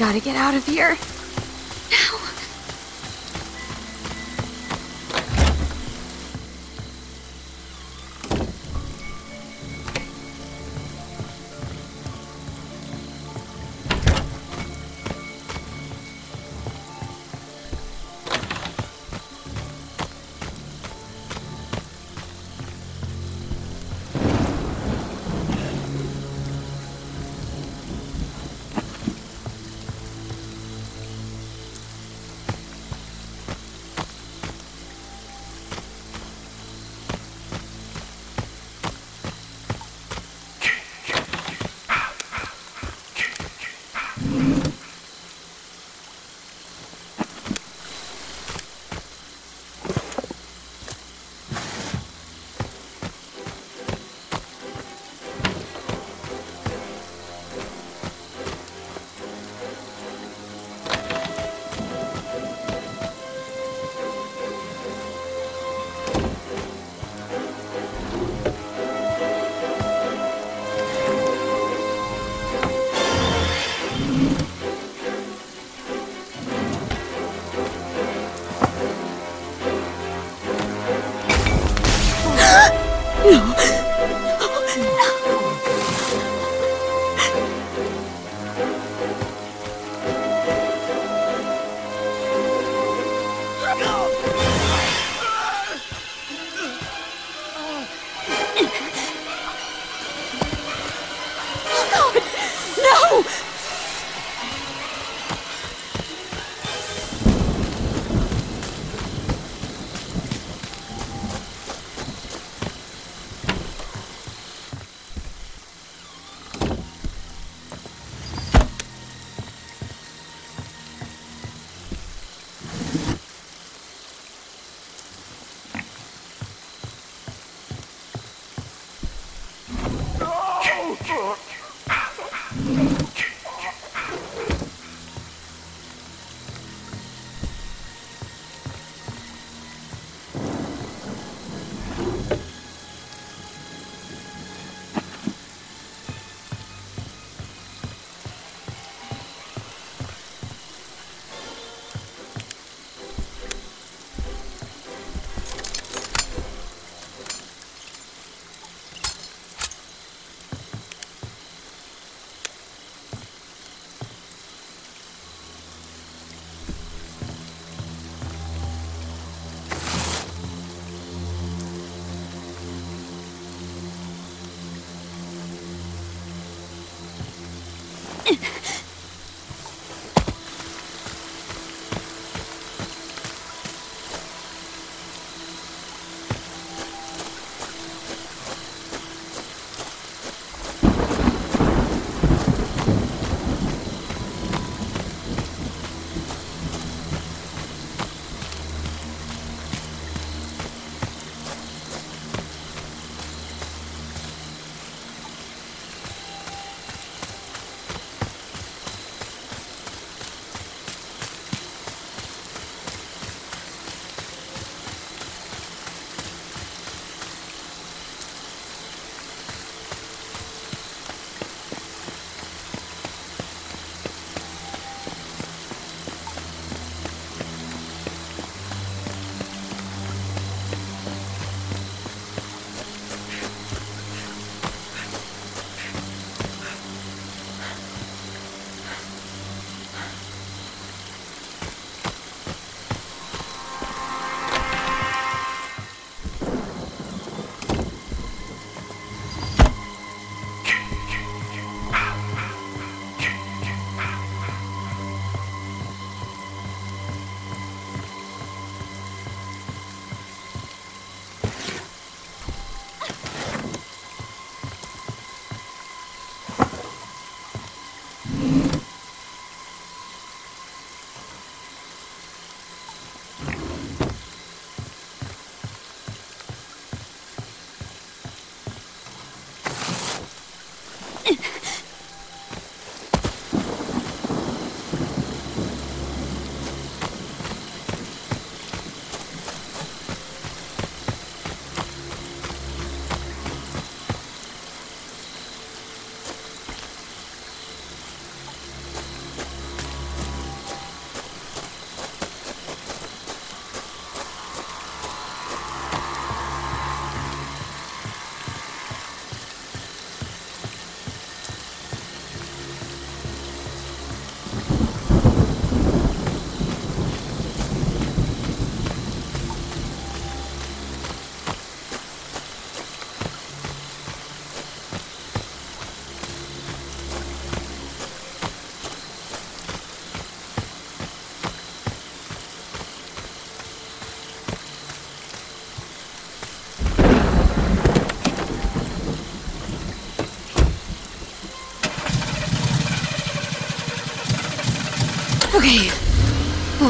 Gotta get out of here.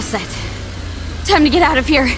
All set. Time to get out of here.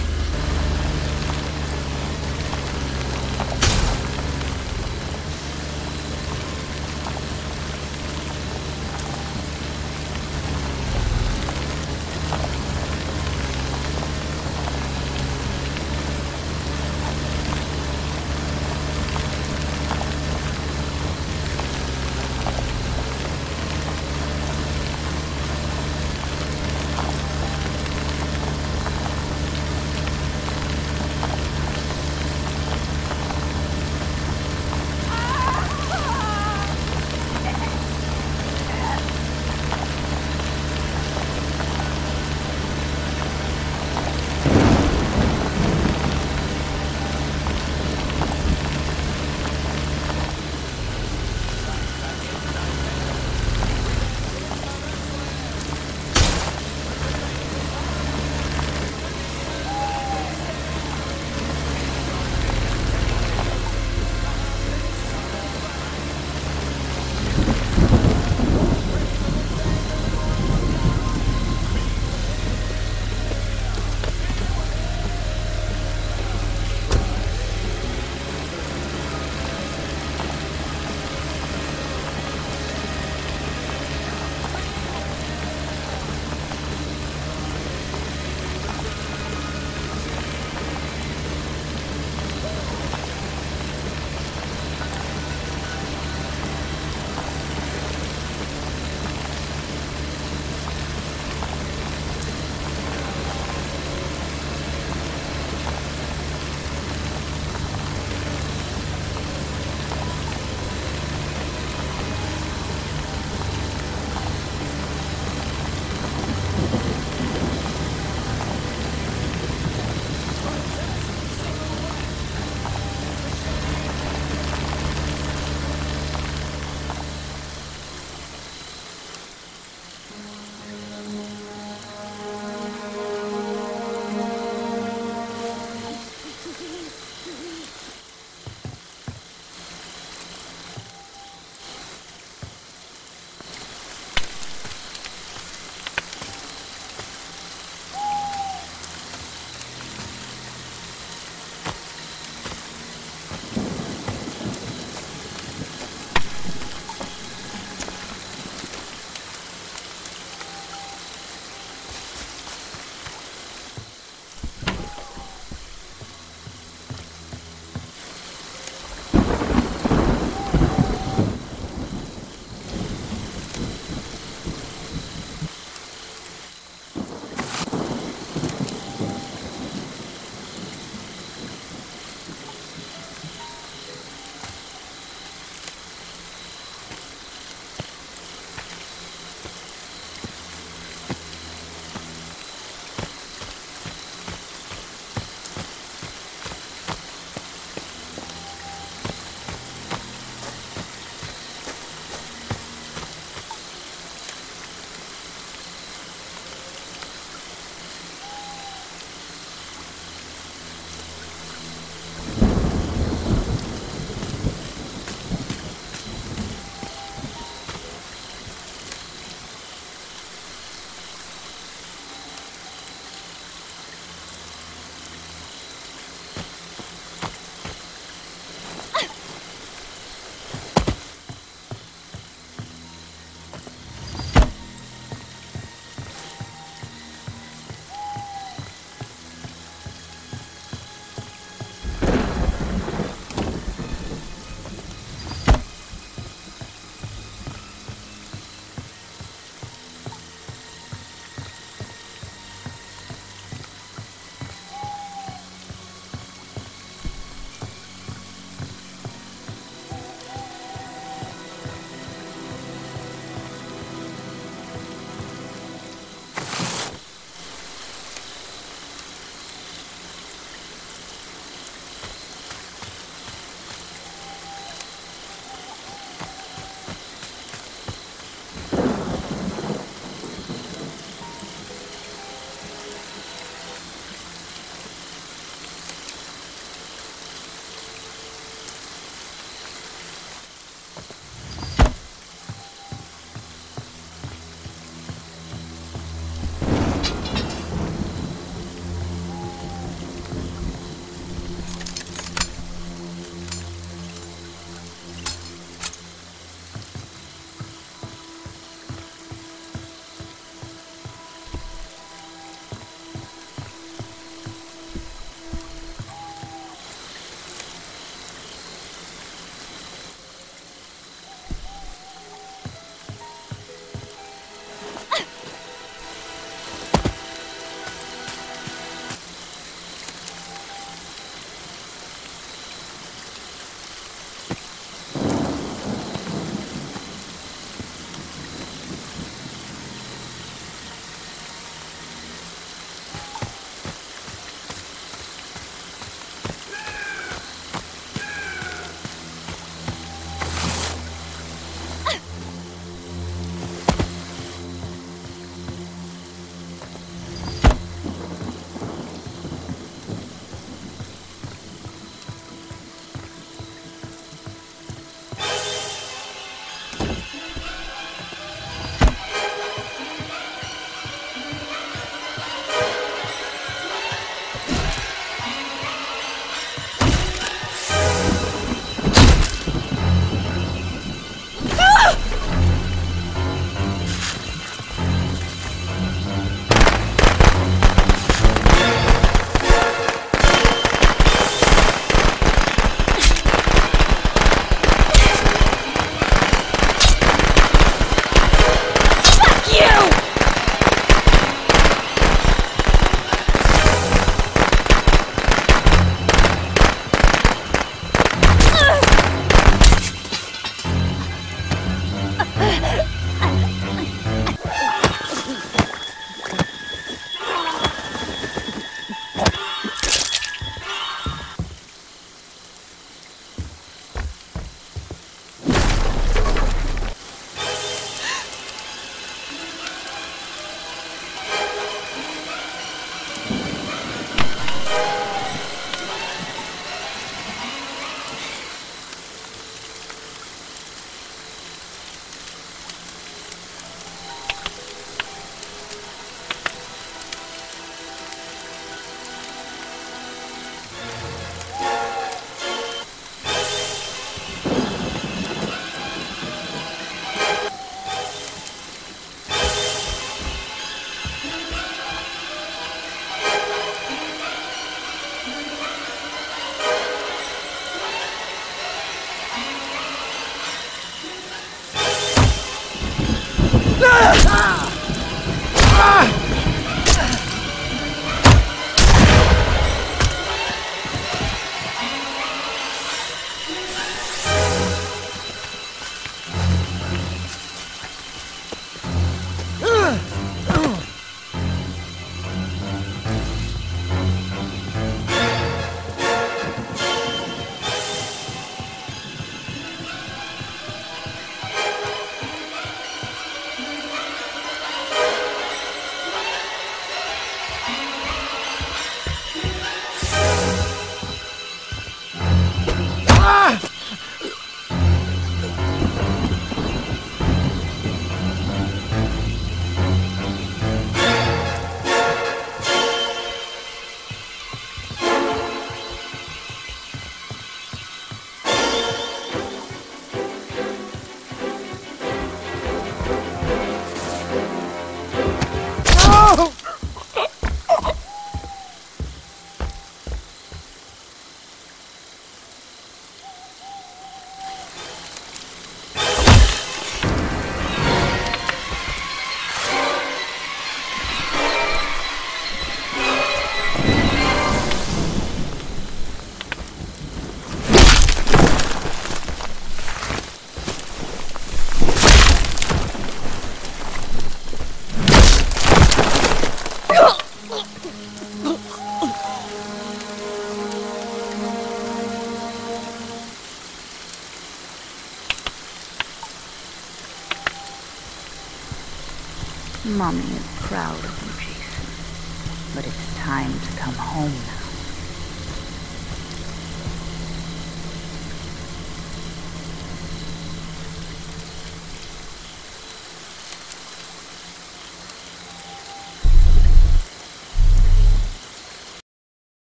Proud of you, Jason. But it's time to come home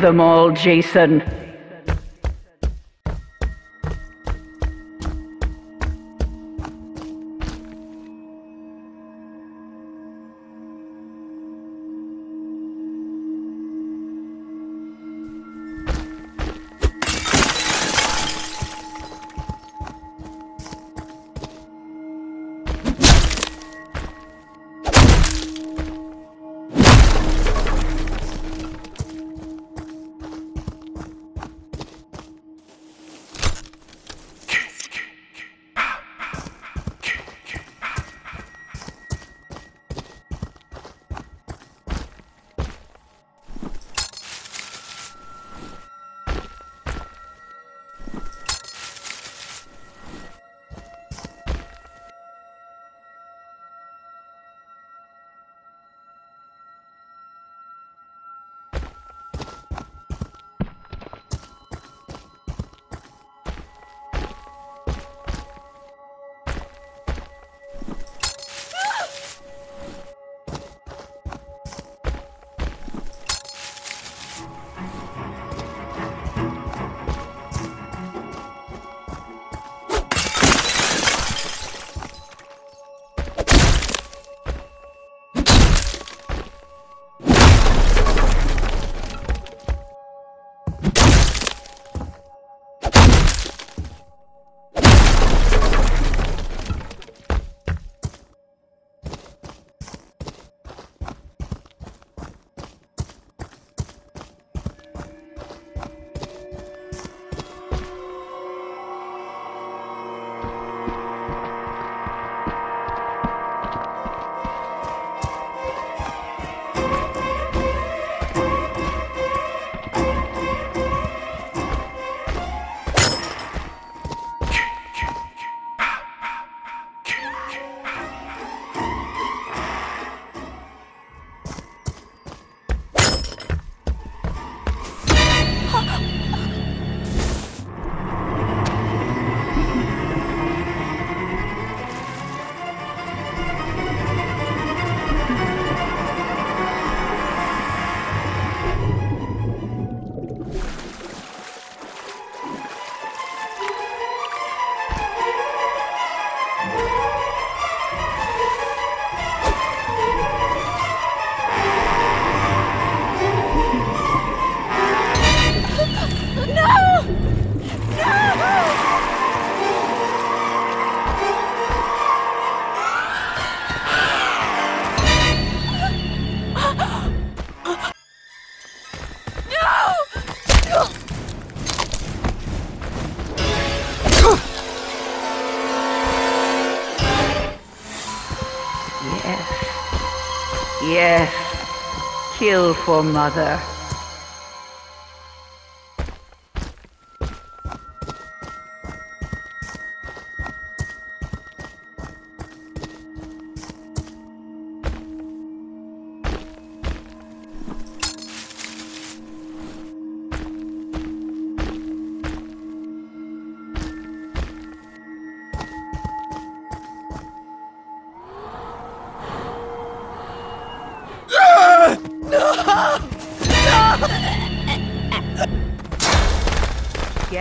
them all, Jason. Kill for mother.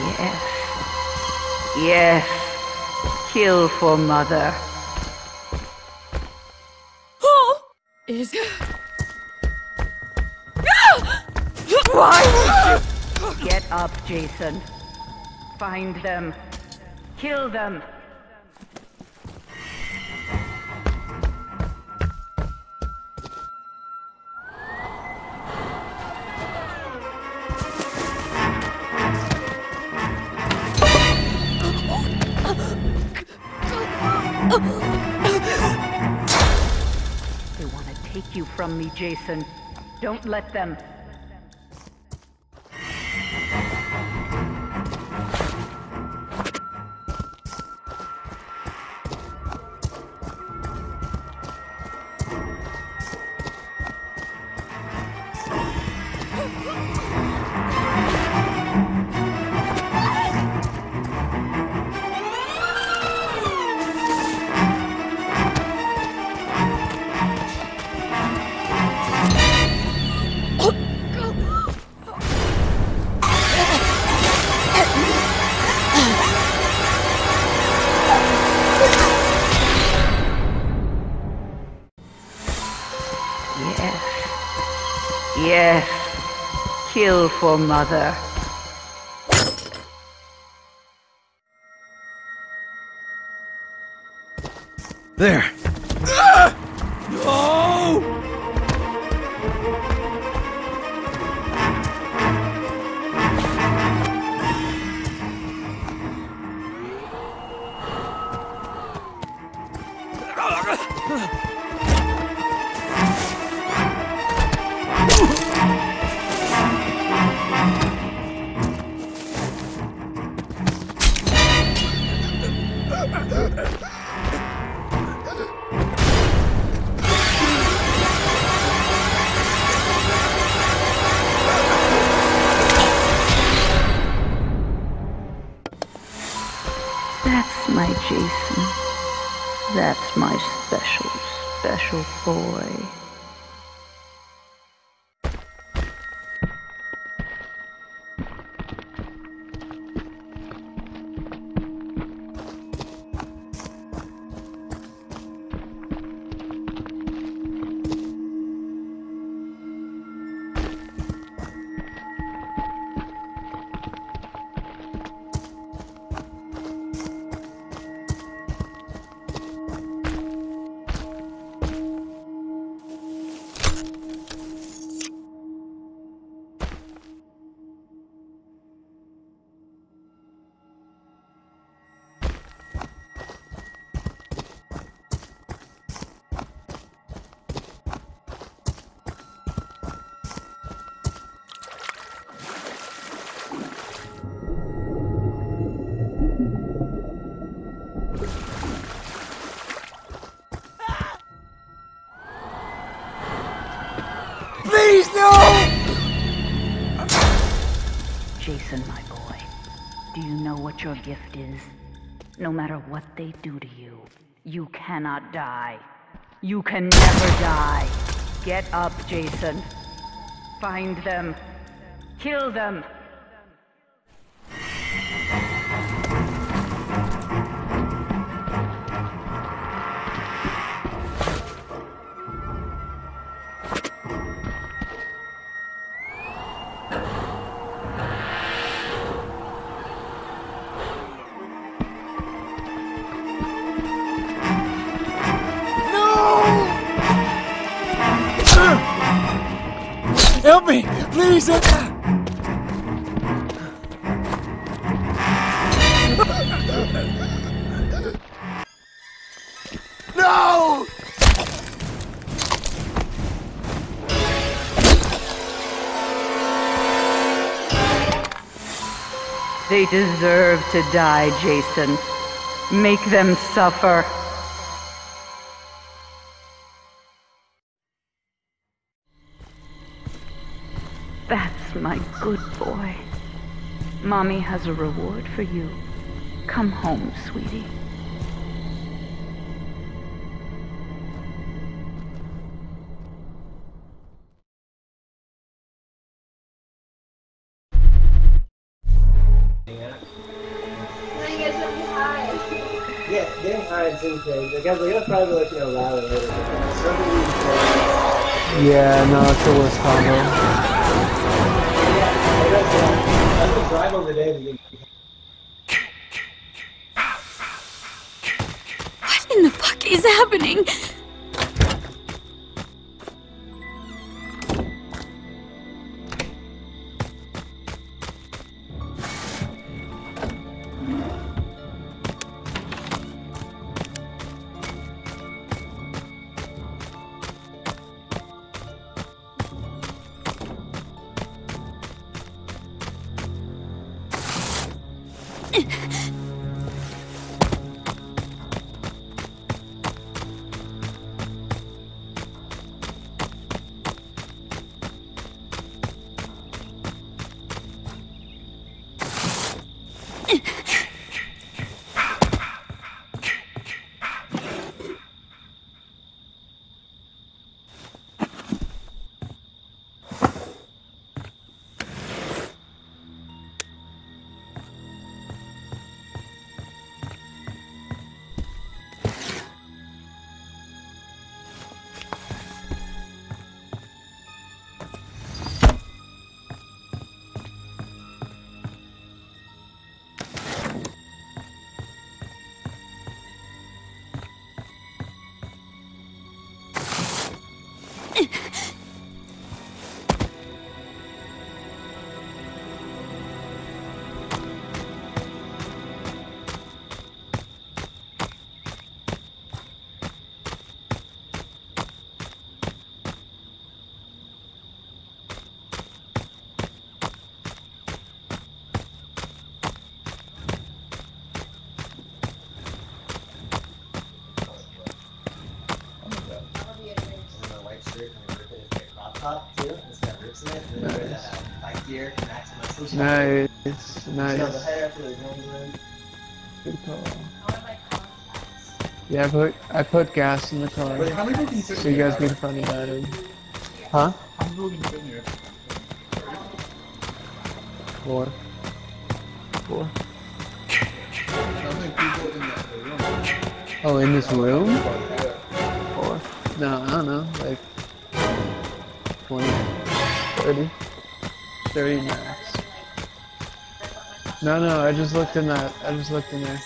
Yes. Yes. Kill for mother. Oh! Is. Why would you? Get up, Jason. Find them. Kill them. Jason. Don't let them. Yes. Kill for mother. There. Your gift is? No matter what they do to you, you cannot die. You can never die. Get up, Jason. Find them. Kill them. Deserve to die, Jason. Make them suffer. That's my good boy. Mommy has a reward for you. Come home, sweetie. Getting high and seeing things. I guess we're gonna probably let you know louder later. but Some of these things, Yeah, no, it's the worst combo. I guess, yeah, I'm gonna drive over there What in the fuck is happening? Max muscle. Nice, So the nice. the guns in. Good call. Yeah, I put I put gas in the car, Wait, how many people can fit so you guys car? can funny about it. Huh? How many people can fit in here? Four. Four. How many people in the, the room? Oh, in this room? Yeah. Four. No, I don't know, like 20, 30, 30 max. No, no, I just looked in that. I just looked in there.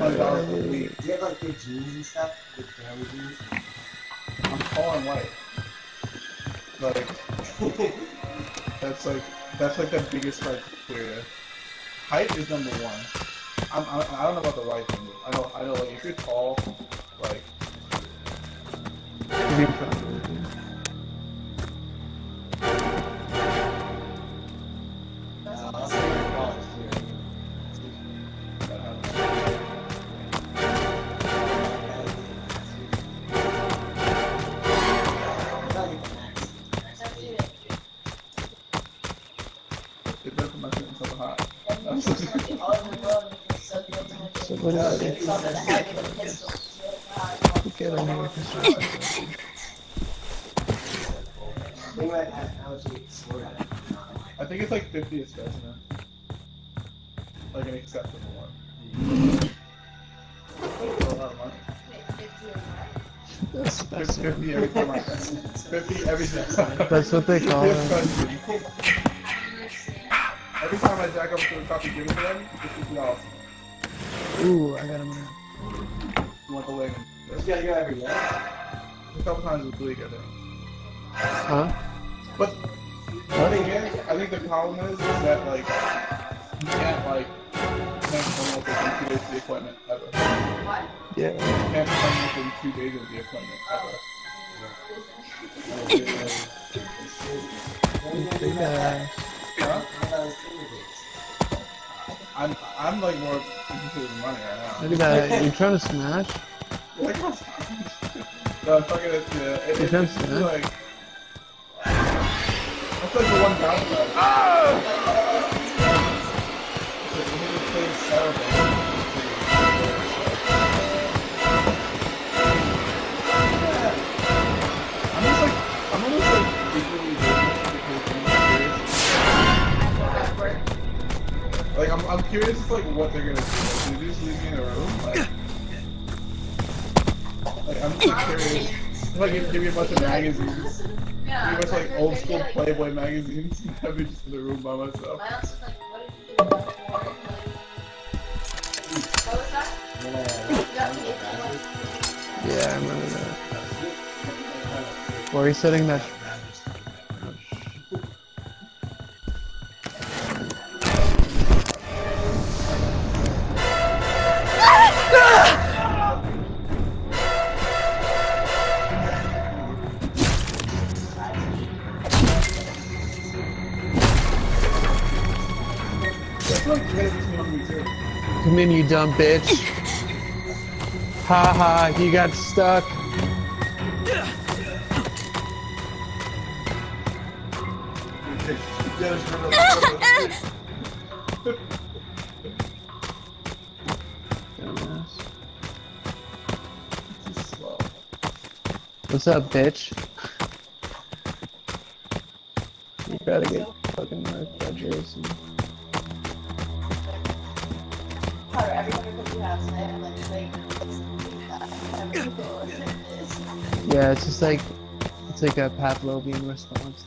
Hundred dollars a week. Do you have like big jeans and stuff? Big family jeans? I'm tall and white. Like, that's like that's like the biggest criteria. Height is number one. I'm, I, I don't know about the white thing. I know I know like if you're tall, like that's what they call it. Every time I jack up to the top of giving to them, it's fifty dollars. Ooh, I got him. You want the wing? You gotta go every day. A couple times with league, I think. Huh? But the thing is, I think the problem is, is that like you can't like make someone within two days of the appointment ever. You Yeah. can't come within two days of the appointment ever. Big ass. Huh? How about his Tinder dates? I'm I'm like more interested in money right Look at that. You trying to smash? now. Like, no, fucking it, yeah. It, You it, can it's smash? like that's like the one downside. It's like when he was playing Saturday. Like, I'm, I'm curious as like what they're gonna do. Like, do they just leave me in a room? Like, like I'm just like, curious. Like, give, give me a bunch of magazines. Give me a bunch of like old school Playboy magazines. and Have me just in the room by myself. Yeah, I remember that. Or you sitting that. In, you dumb bitch. Ha ha, you got stuck. What's up, bitch? It's just like it's like a Pavlovian response.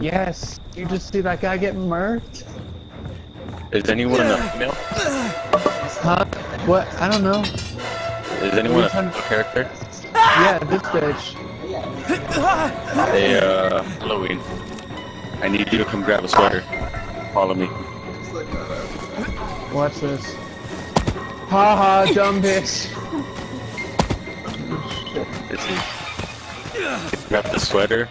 Yes. You just see that guy get murked? is anyone a female? Huh? What? I don't know. Is anyone a female character? Yeah, this bitch. Hey, uh, Halloween. I need you to come grab a sweater. Follow me. It's like that. Watch this. Ha ha, dumb bitch. This is. Grab the sweater.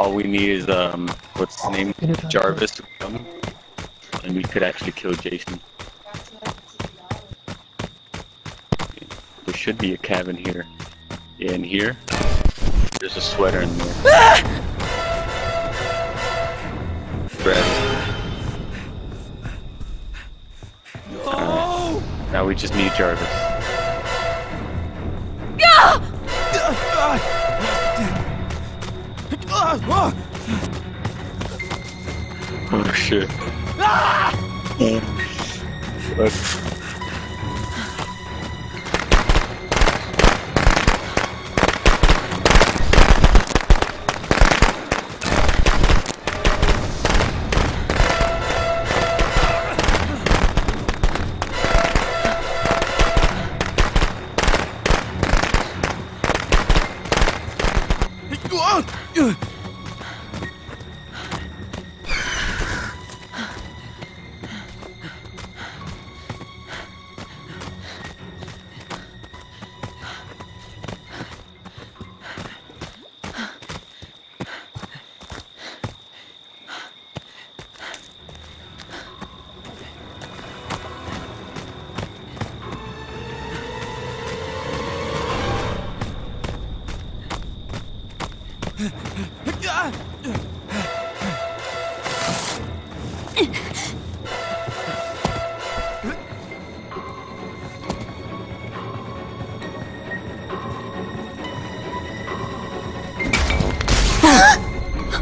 All we need is, um, what's his name? Jarvis to come. And we could actually kill Jason. There should be a cabin here. Yeah, in here. There's a sweater in there. Grab it. Alright. Now we just need Jarvis. Oh shit. Ah! Look.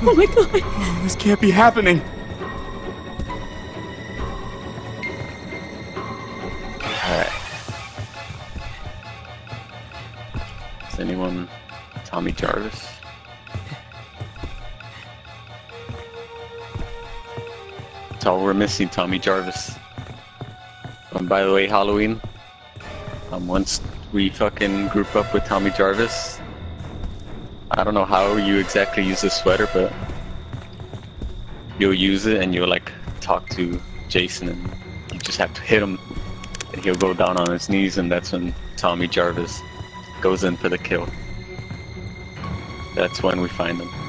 Oh my god. This can't be happening. Alright. Is anyone Tommy Jarvis? That's all we're missing, Tommy Jarvis. Um, by the way, Halloween. Um, once we fucking group up with Tommy Jarvis, I don't know how you exactly use the sweater, but you'll use it and you'll like talk to Jason and you just have to hit him and he'll go down on his knees and that's when Tommy Jarvis goes in for the kill. That's when we find him.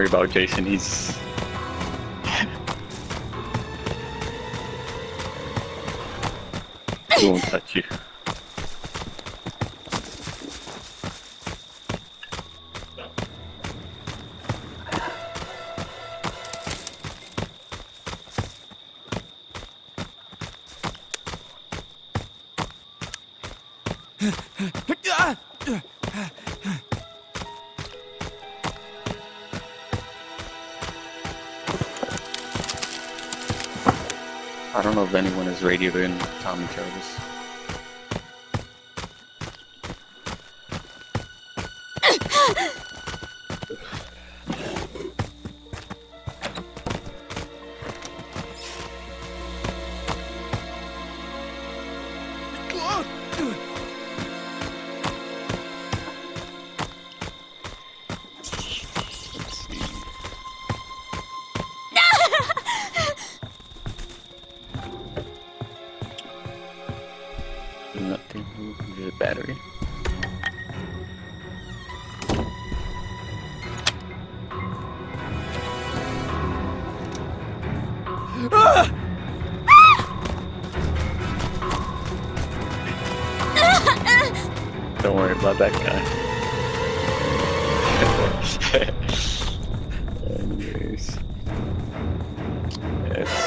Worry about Jason, he's he won't touch you. In Tommy Jarvis. Don't worry about that guy. Anyways. It's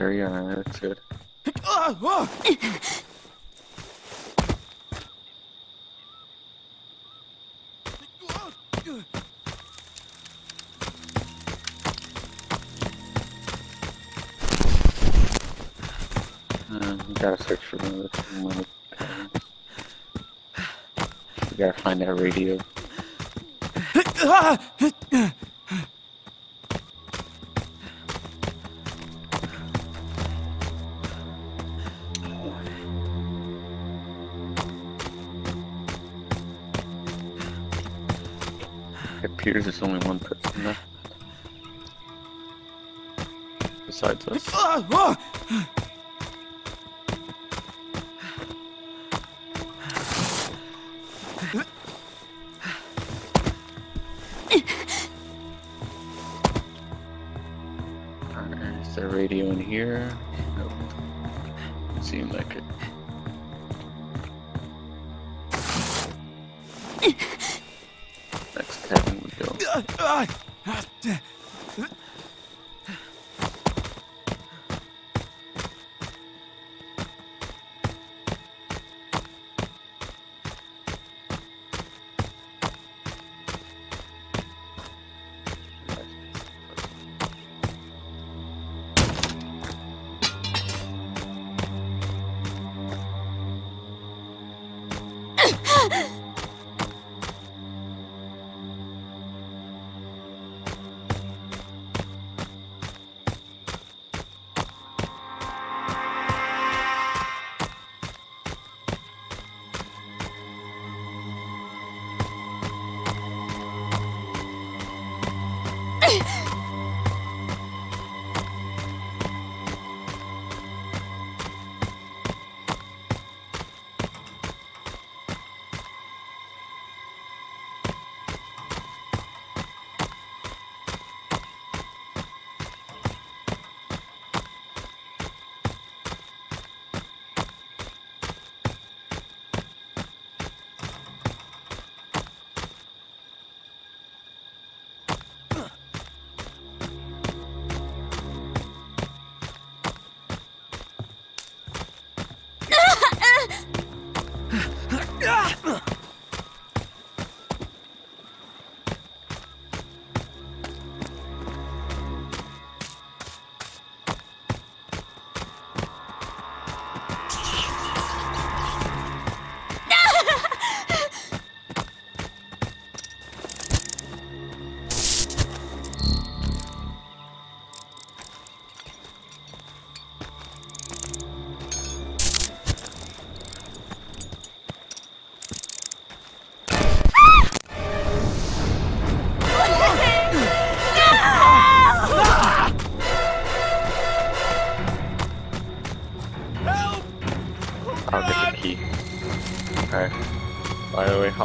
Yeah, That's good. Um, gotta search for another one. We gotta find that radio. Appears there's only one person left. Besides us. Alright,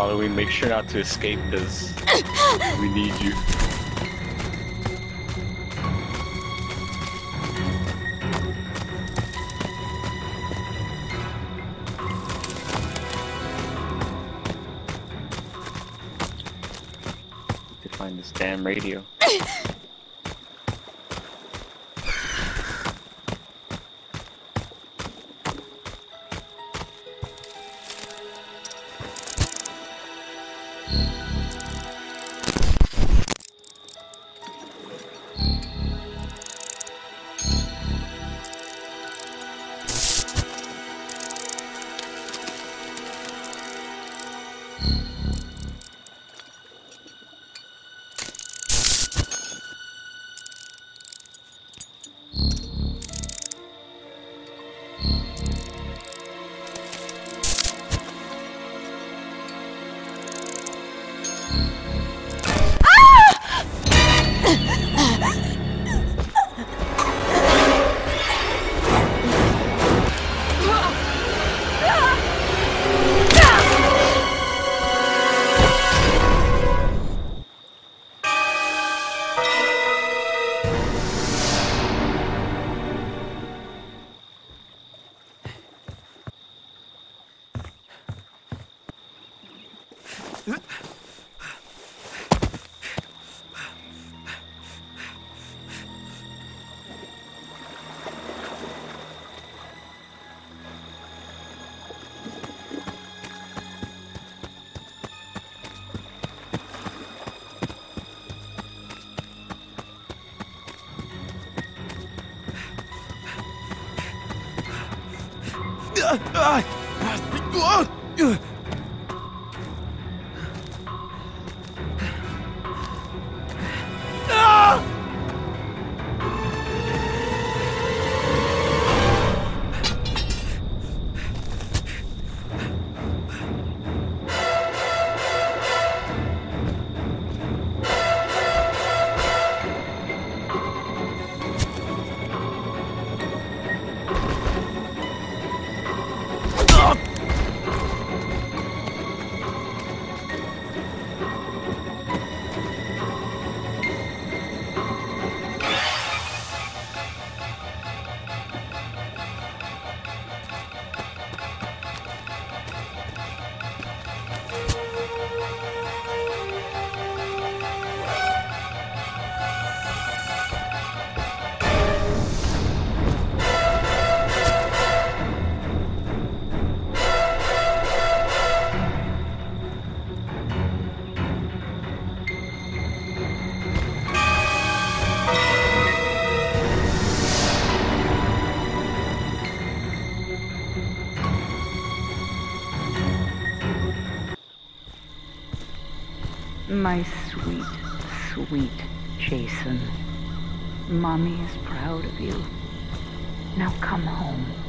Halloween, make sure not to escape because we need you. To find this damn radio. I. My sweet, sweet Jason. Mommy is proud of you. Now come home.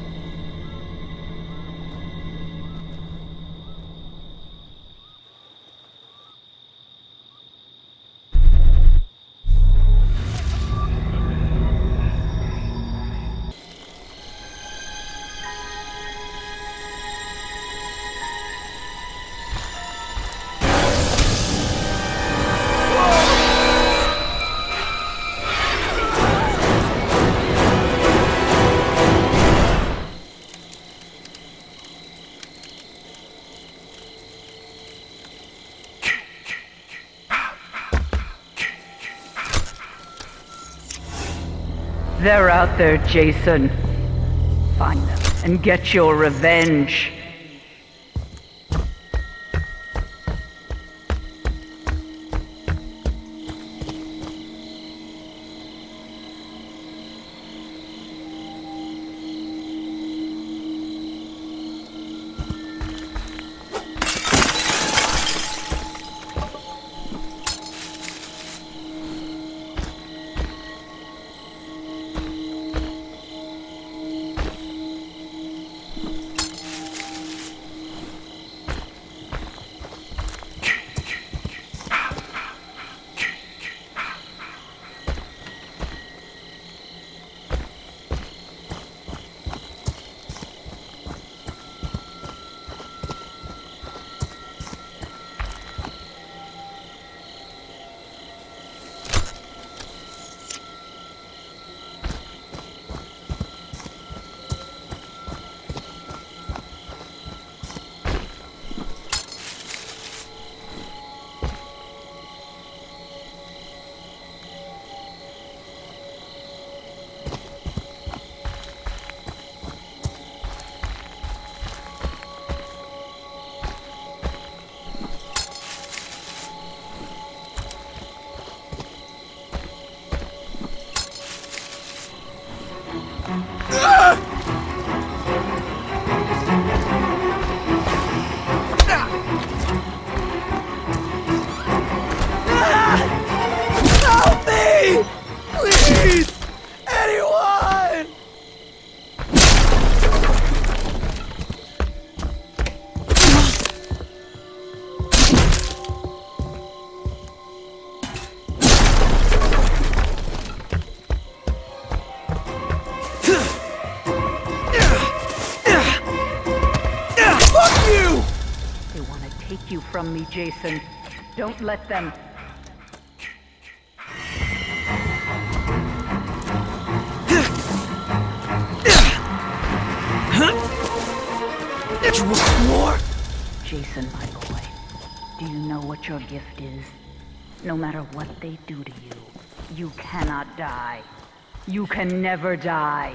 There, Jason. Find them and get your revenge. Jason. Don't let them. You more? Jason, my boy, do you know what your gift is? No matter what they do to you, you cannot die. You can never die.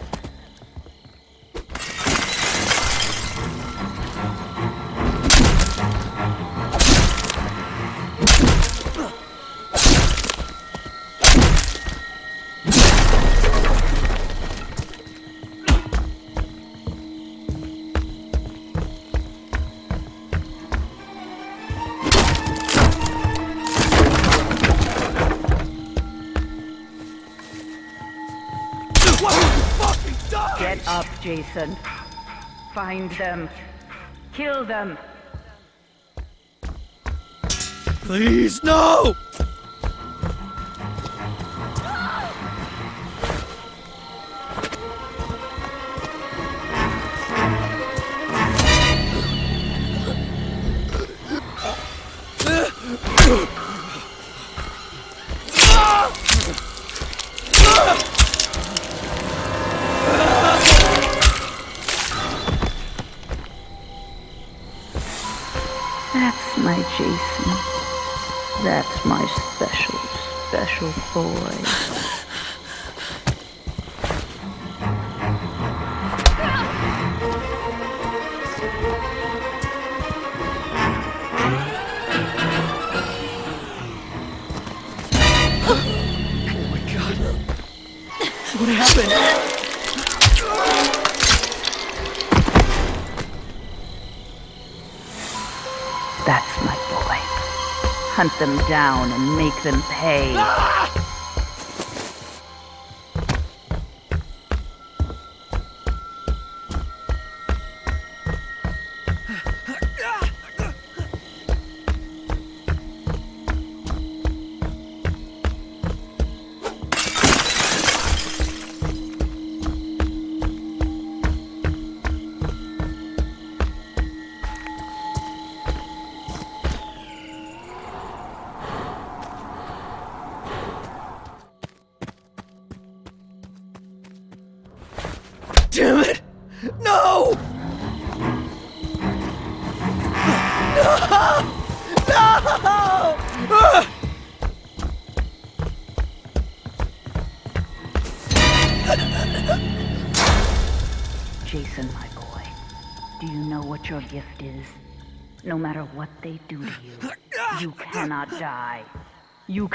Up, Jason. Find them. Kill them. Please, no! Them down and make them pay.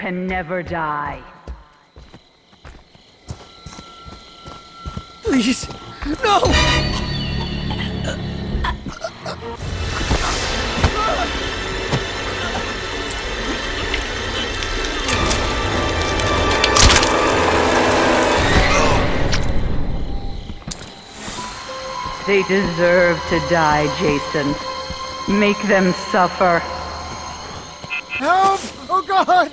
Can never die. Please! No! They deserve to die, Jason. Make them suffer. Help! Oh god!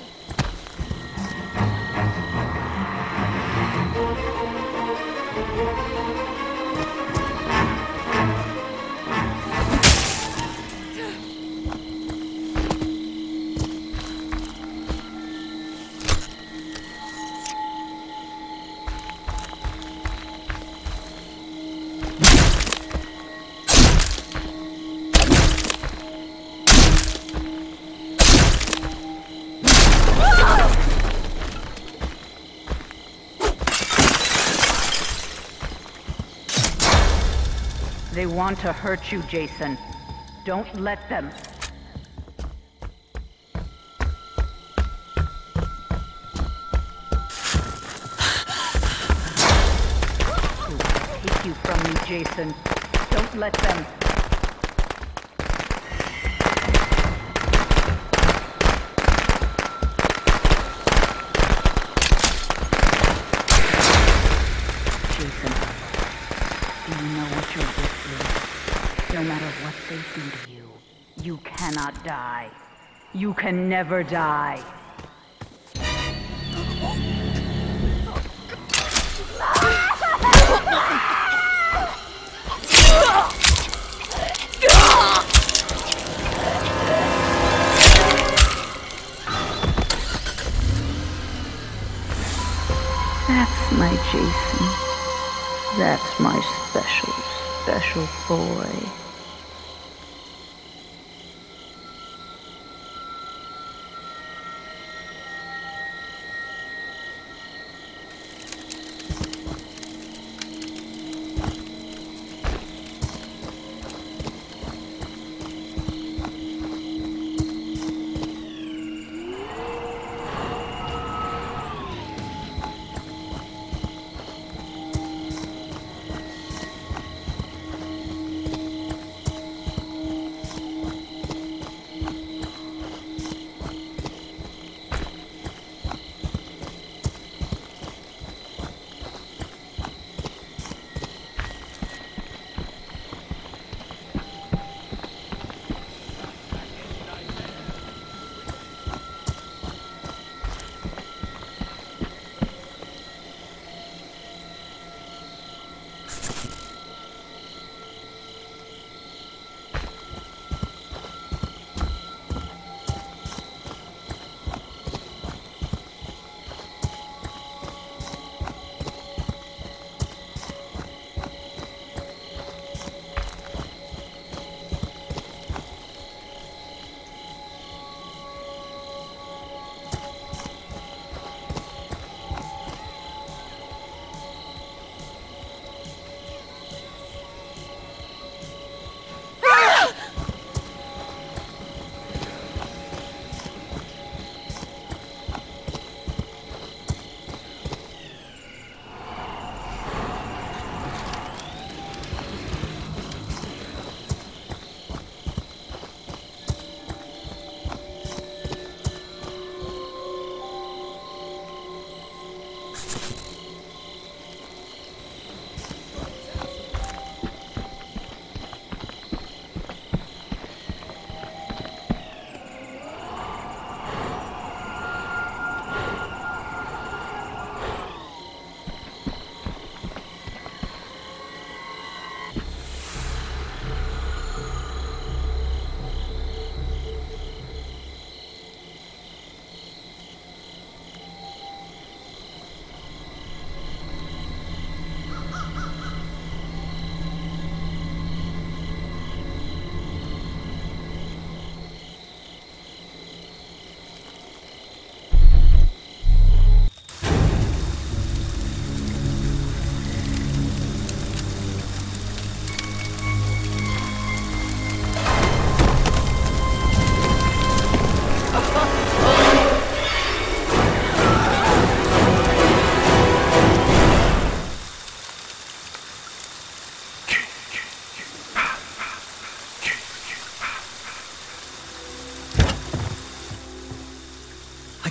Want to hurt you, Jason. Don't let them. Take you from me, Jason. Don't let them. to you. You cannot die. You can never die. That's my Jason. That's my special, special boy.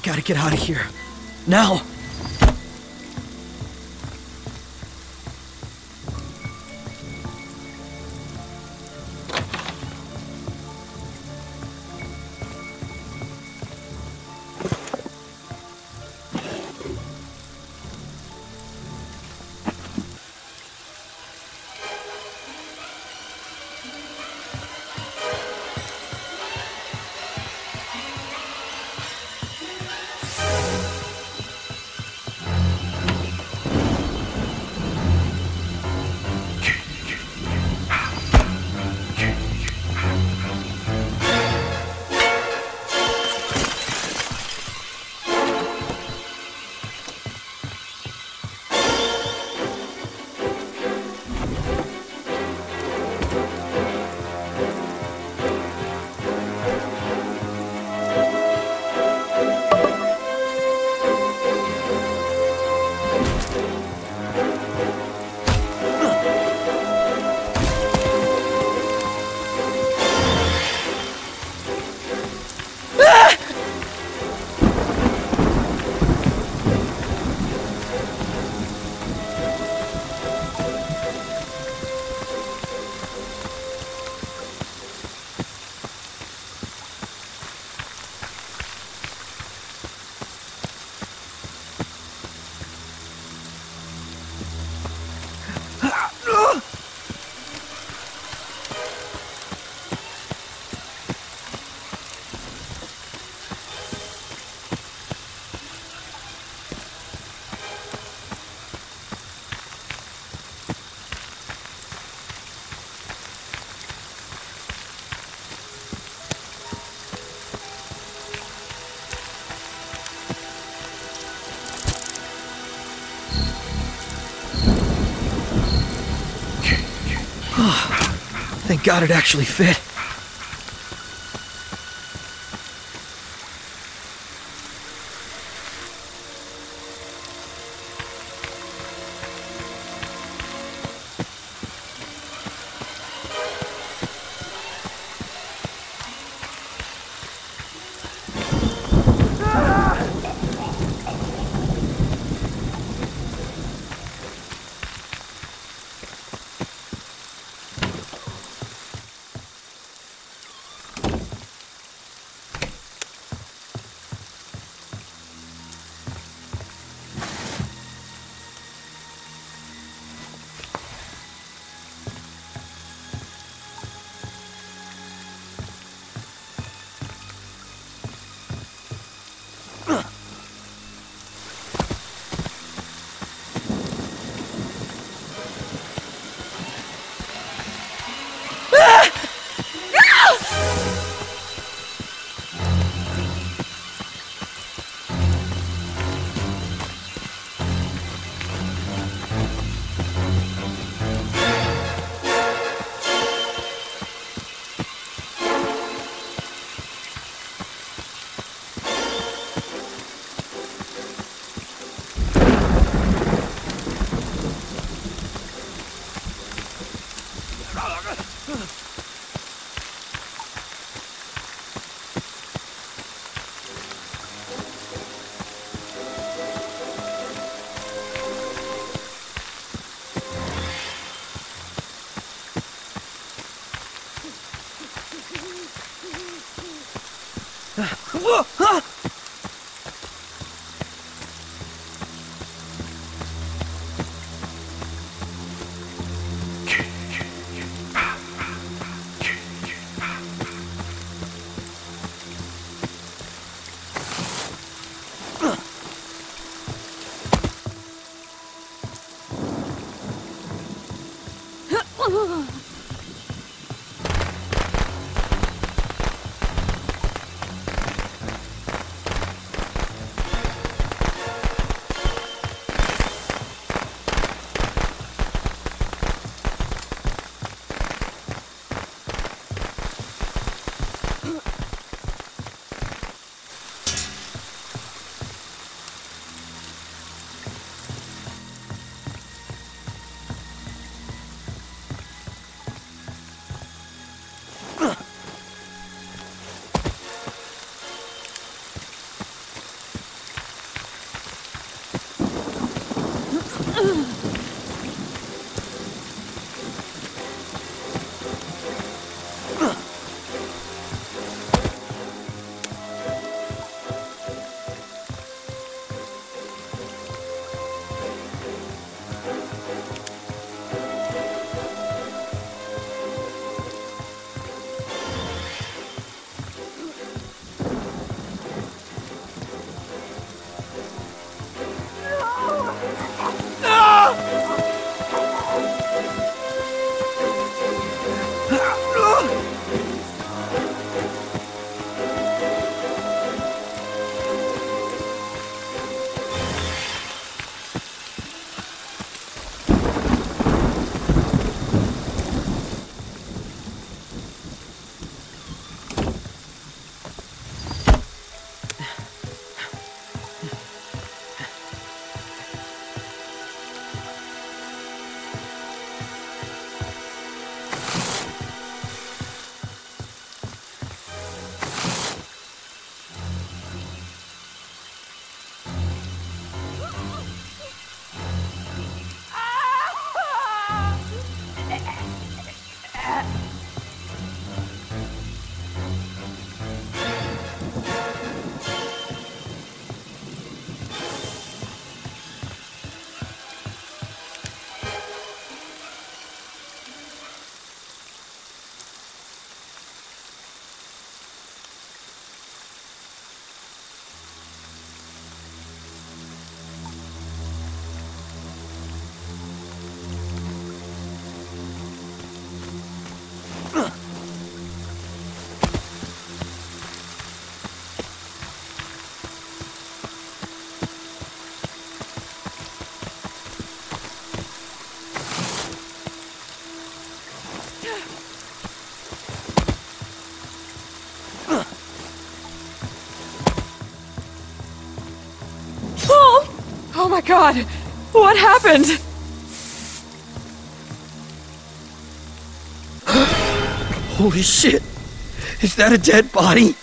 Gotta get out of here. Now! God it actually fit. Ugh. god! What happened? Holy shit! Is that a dead body?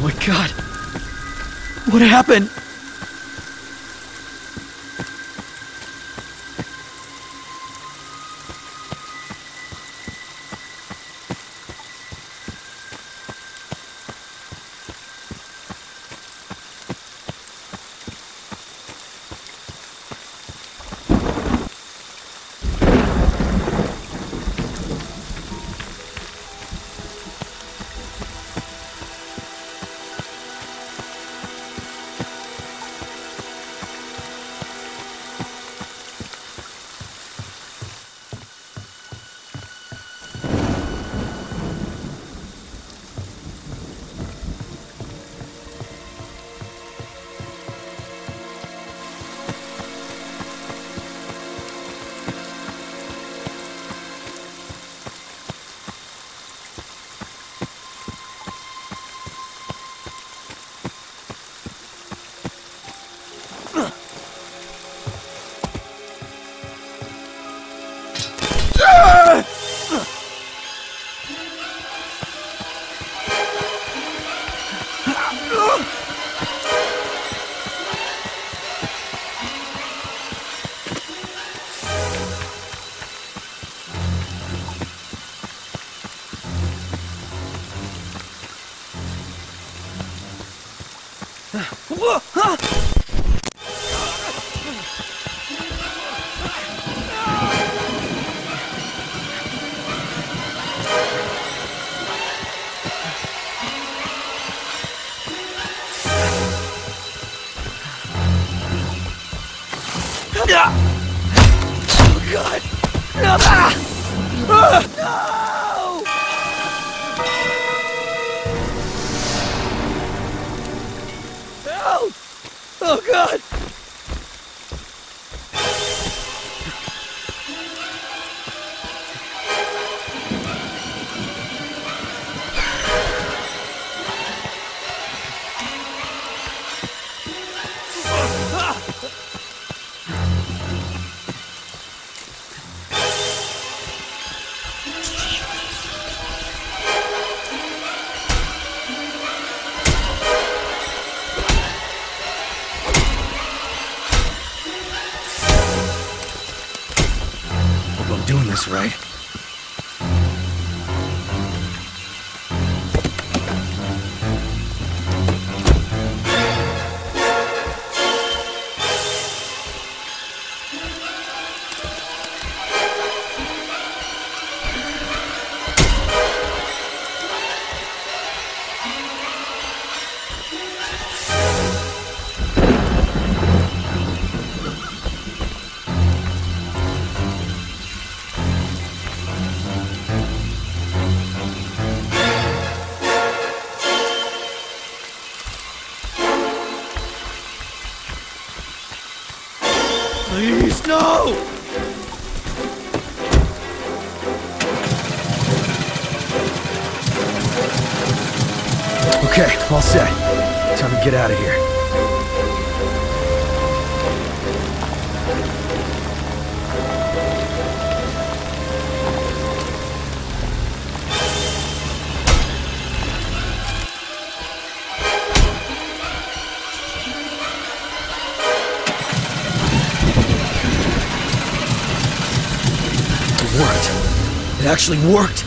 My god. What happened? Oh god! No! No! Oh god! Actually worked.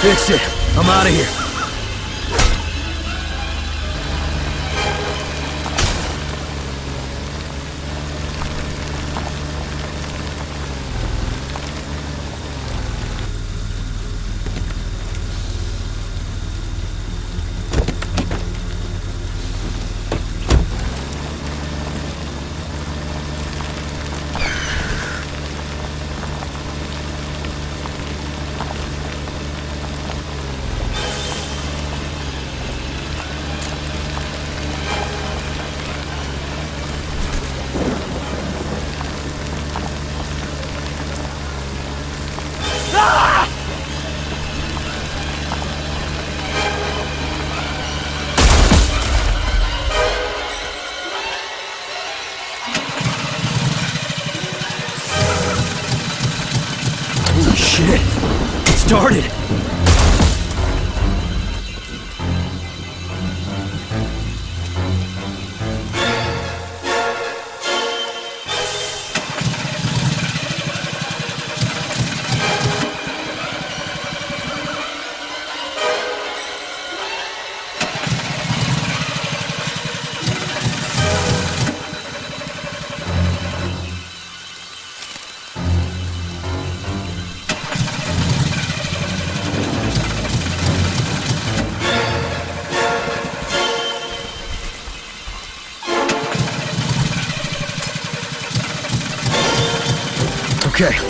Fix it. I'm out of here.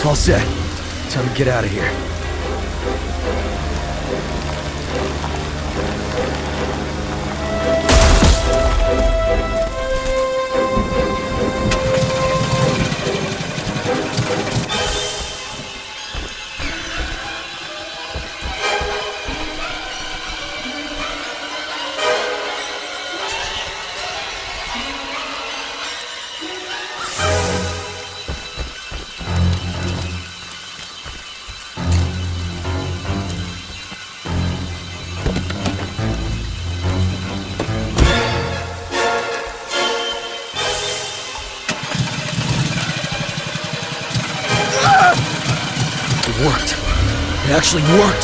All set. Time to get out of here. Actually worked.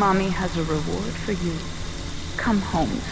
Mommy has a reward for you. Come home.